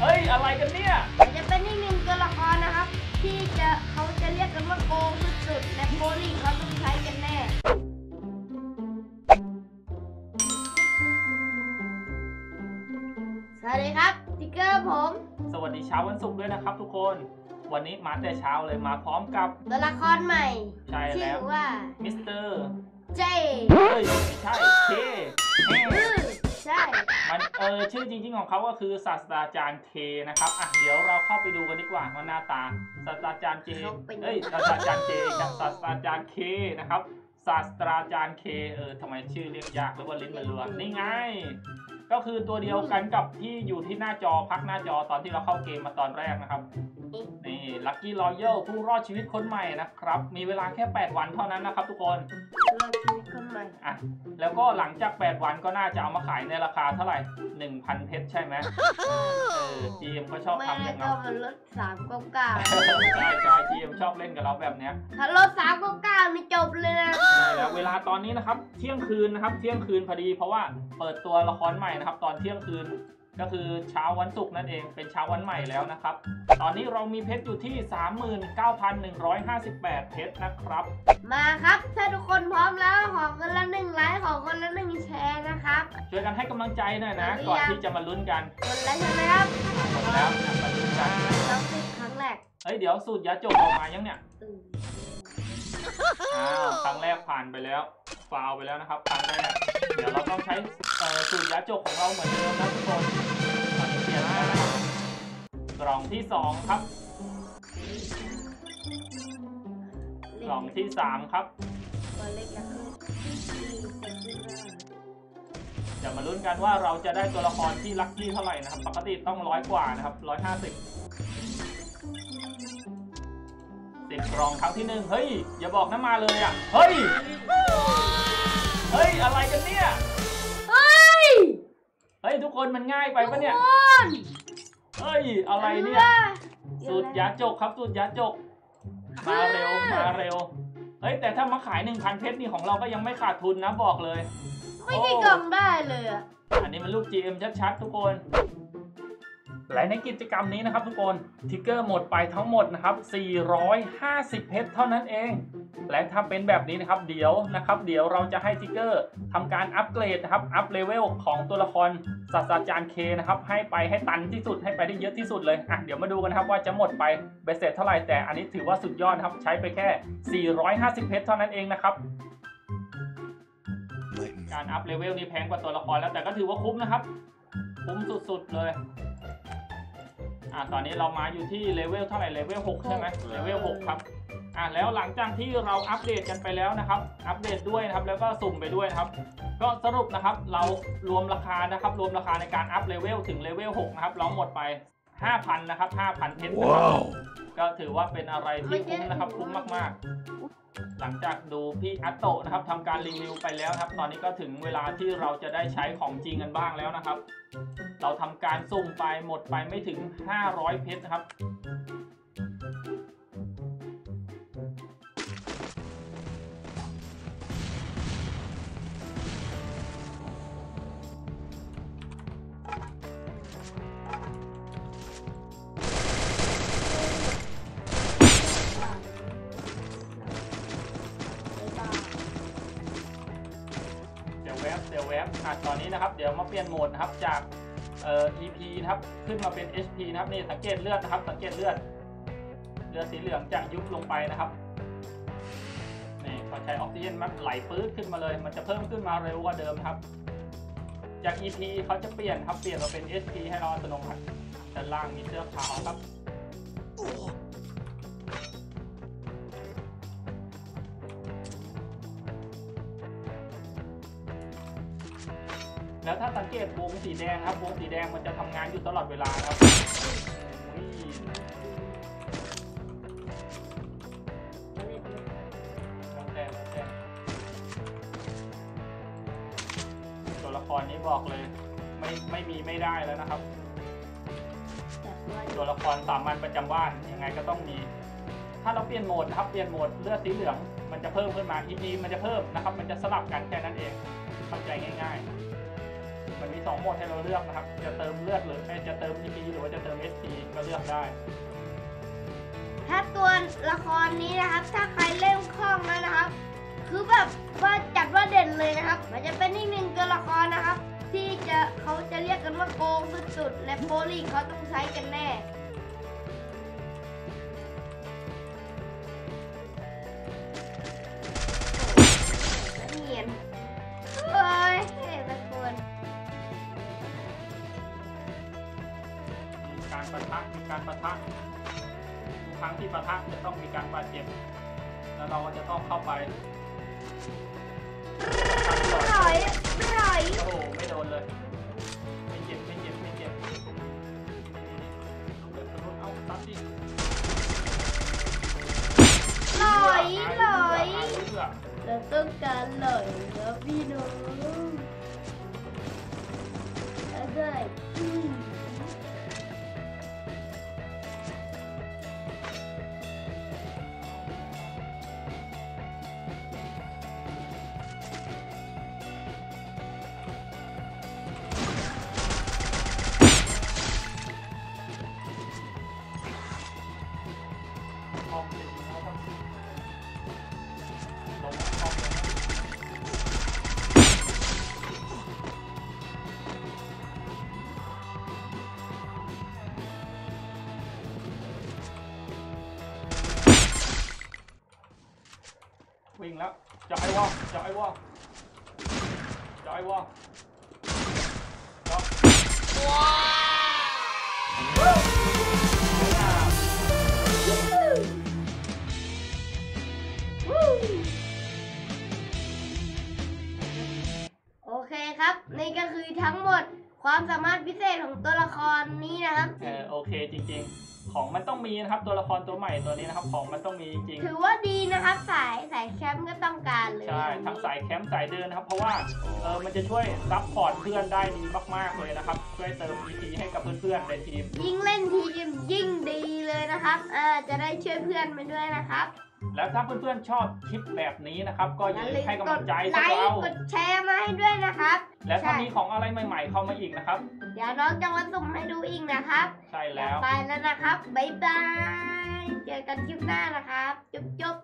เฮ้ย อะไรกันเนี่ย จะเป็นอีกหนึ่งตัวละครนะครับ ที่จะเขาจะเรียกกันว่าโกงสุดๆและโกนี่เขาต้องใช้กันแน่ สวัสดีครับติ๊กเกอร์ผม สวัสดีเช้าวันศุกร์ด้วยนะครับทุกคน วันนี้มาแต่เช้าเลยมาพร้อมกับ ตัวละครใหม่ ใช่แล้ว ชื่อว่า Mister J เฮ้ยไม่ใช่ Kเฮ้ อือใช่มันเออชื่อจริง ๆ ของเขาก็คือศาสตราจารย์เคนะครับอะเดี๋ยวเราเข้าไปดูกันดีกว่าว่าหน้าตาศาสตราจารย์เจเอ้ยศาสตราจารย์เจกับศาสตราจารย์เคนะครับศาสตราจารย์เคเออทำไมชื่อเรียกยากหรือว่าลิ้นมันรัวนี่ไง ก็คือตัวเดียวกันกับที่อยู่ที่หน้าจอพักหน้าจอตอนที่เราเข้าเกมมาตอนแรกนะครับนี่ลัคกี้รอยัลผู้รอดชีวิตคนใหม่นะครับ มีเวลาแค่ 8 วันเท่านั้นนะครับทุกคน รอดชีวิตคนใหม่อะแล้วก็หลังจาก 8 วันก็น่าจะเอามาขายในราคาเท่าไหร่ 1,000 เพชรใช่ไหมเออ GM ก็ชอบไม่ทำอได้ย่างก็นั้นมันลดสามเก้าเก้าใช่ใช่ GM ชอบเล่นกับเราแบบเนี้ย ถ้าลดสามเก้าเก้านี่จบเลยนะใช่แล้วเวลาตอนนี้นะครับเที่ยงคืนนะครับเที่ยงคืนพอดี เพราะว่าเปิดตัวละครใหม่นะครับตอนเที่ยงคืน ก็คือเช้าวันศุกร์นั่นเองเป็นเช้าวันใหม่แล้วนะครับ ตอนนี้เรามีเพชรอยู่ที่ 39,158 เพชรนะครับ มาครับถ้าทุกคนพร้อมแล้วขอคนละหนึ่งไลค์ขอคนละหนึ่งแชร์นะครับช่วยกันให้กำลังใจหน่อยนะเอาหรือก่อนยังที่จะมาลุ้นกันกดไลค์ใช่ไหมครับหมดแล้วนะมาลุ้นกันต้องติดครั้งแรกเฮ้ยเดี๋ยวสูตรยาจกออกมายังเนี่ยอืมอ้าวครั้งแรกผ่านไปแล้ว ฟาวไปแล้วนะครับครั้งแรกเดี๋ยวเราต้องใช้สูตรยาจกของเราเหมือนเดิมนะทุกคนตอนนี้เปลี่ยนแล้วนะครับกล่องที่สองครับ กล่องที่สามครับเล็กจะขึ้นที่จะขึ้นมาเดี๋ยวมาลุ้นกันว่าเราจะได้ตัวละครที่ลัคกี้เท่าไหร่นะครับ ปกติต้องร้อยกว่านะครับร้อยห้าสิบสิบกล่องครั้งที่หนึ่งเฮ้ย อย่าบอกนะมาเลยอะ เฮ้ย มันง่ายไปปะเนี่ยทุกคนเฮ้ย อะไรเนี่ย สูตรยาจกครับ สูตรยาจก มาเร็ว มาเร็ว เฮ้ย แต่ถ้ามาขาย1,000เพชรนี่ของเราก็ยังไม่ขาดทุนนะบอกเลย ไม่ได้กล่องได้เลยอะอันนี้มันลูก GM ชัดๆ ทุกคน และในกิจกรรมนี้นะครับทุกคนทิกเกอร์หมดไปทั้งหมดนะครับ 450 เพชรเท่านั้นเอง และถ้าเป็นแบบนี้นะครับเดี๋ยวนะครับเดี๋ยวเราจะให้ทิกเกอร์ทำการอัปเกรดนะครับอัปเลเวลของตัวละครศาสตราจารย์ K นะครับให้ไปให้ตันที่สุดให้ไปได้เยอะที่สุดเลยอะเดี๋ยวมาดูกันครับว่าจะหมดไปเบ็ดเสร็จเท่าไหร่แต่อันนี้ถือว่าสุดยอดนะครับใช้ไปแค่ 450 เพชรเท่านั้นเองนะครับการอัพเลเวลนี่แพงกว่าตัวละครแล้วแต่ก็ถือว่าคุ้มนะครับ คุ้มสุดๆเลย อ่าตอนนี้เรามาอยู่ที่เลเวลเท่าไหร่เลเวล6ใช่ไหมเลเวล6ครับอ่าแล้วหลังจากที่เราอัปเดตกันไปแล้วนะครับ อัปเดตด้วยนะครับแล้วก็สุ่มไปด้วยนะครับ ก็สรุปนะครับเรารวมราคานะครับ รวมราคาในการอัพเลเวลถึงเลเวล6นะครับเราหมดไป5,000นะครับ5,000เพชรนะครับก็ถือว่าเป็นอะไรที่คุ้มนะครับคุ้มมากๆ หลังจากดูพี่อัตโตะนะครับทำการรีวิวไปแล้วครับ ตอนนี้ก็ถึงเวลาที่เราจะได้ใช้ของจริงกันบ้างแล้วนะครับ เราทำการสุ่มไปหมดไปไม่ถึง 500 เพชรนะครับ วบเดี๋ยวแวบอะตอนนี้นะครับ เดี๋ยวมาเปลี่ยนโหมดนะครับจากเอ่อ EP นะครับขึ้นมาเป็น HP นะครับนี่สังเกตเลือดนะครับ สังเกตเลือดเลือดสีเหลืองจะยุบลงไปนะครับนี่พอใช้ออกซิเจนมันไหลปื๊ดขึ้นมาเลย มันจะเพิ่มขึ้นมาเร็วกว่าเดิมครับ จาก EP เขาจะเปลี่ยนครับเปลี่ยนมาเป็น HP ให้เราอัตโนมัติด้านล่างมีเสื้อขาวครับ แล้วถ้าสังเกตวงสีแดงครับวงสีแดงมันจะทำงานอยู่ตลอดเวลาครับตัวละครนี้บอกเลยไม่ไม่มีไม่ได้แล้วนะครับ ตัวละครสามัญประจำบ้านยังไงก็ต้องมี ถ้าเราเปลี่ยนโหมดนะครับเปลี่ยนโหมดเลือดสีเหลืองมันจะเพิ่มขึ้นมา EP มันจะเพิ่มนะครับ มันจะสลับกันแค่นั้นเองเข้าใจง่าย ๆ มันมีสองโหมดให้เราเลือกนะครับ จะเติมเลือดหรือจะเติม EP หรือว่าจะเติม SP ก็เลือกได้ ถ้าตัวละครนี้นะครับ ถ้าใครเล่นคล่องแล้วนะครับ คือแบบว่าจัดว่าเด่นเลยนะครับ มันจะเป็นอีกหนึ่งตัวละครนะครับ ที่จะเขาจะเรียกกันว่าโกงสุดๆและโบลีกเขาต้องใช้กันแน่ การประทะทุกครั้งที่ประทะจะต้องมีการบาดเจ็บ แล้วเราก็จะต้องเข้าไปไม่ไหลไม่ไหลโอ้โหไม่โดนเลย ไม่เจ็บไม่เจ็บไม่เจ็บลูกเดือดรุ่นเอาซัดดิไหลไหลเพื่อเราต้องการไหลแล้วพี่น้องอะไรอืม วิ่งแล้วจะไอ้วอลจะไอ้วอลจะไอ้วอลจะว้า ความสามารถพิเศษของตัวละครนี้นะครับ เออโอเคจริง ๆ ของมันต้องมีนะครับตัวละครตัวใหม่ตัวนี้นะครับของมันต้องมีจริงถือว่าดีนะครับ สายสายแคมป์ก็ต้องการเลย ๆใช่ทั้งสายแคมป์สายเดินนะครับ เพราะว่าเออมันจะช่วย support เพื่อนได้ดีมากๆเลยนะครับช่วยเติม EP ให้กับเพื่อนๆในทีม ยิ่งเล่นทีมยิ่งดีเลยนะครับ อ่า จะได้ช่วยเพื่อนไปด้วยนะครับ แล้วถ้าเพื่อนๆชอบคลิปแบบนี้นะครับ ก็อย่าลืมให้กำลังใจพวกเรากดไลค์กดแชร์มาให้ด้วยนะครับ และถ้าใช่มีของอะไรใหม่ ๆ เข้ามาอีกนะครับ เดี๋ยวน้องจะมาสุ่มให้ดูอีกนะครับ ใช่แล้วไปแล้วนะครับ บ๊ายบายย เจอกันคลิปหน้านะครับ จุ๊บจุ๊บ